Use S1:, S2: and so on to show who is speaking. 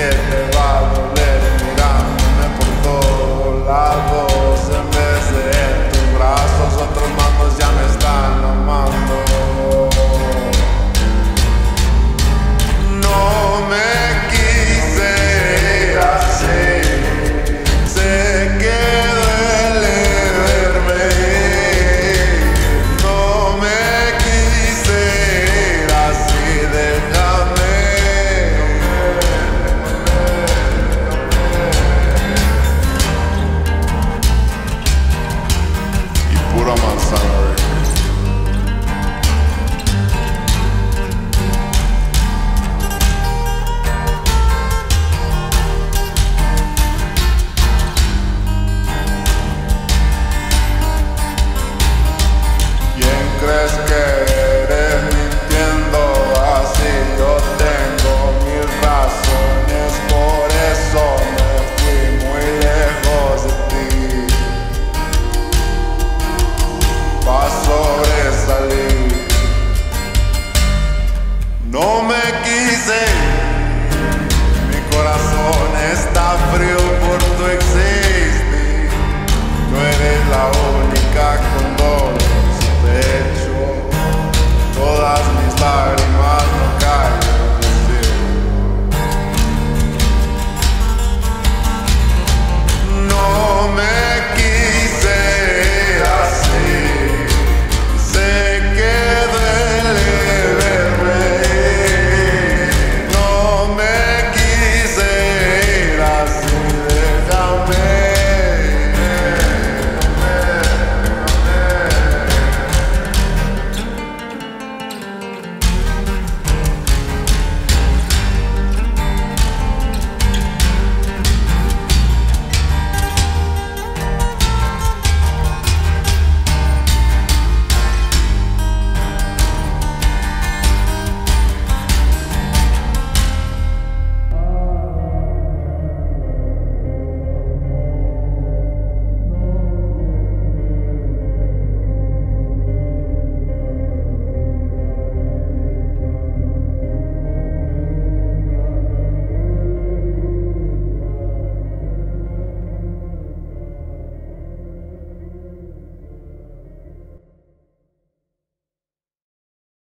S1: такая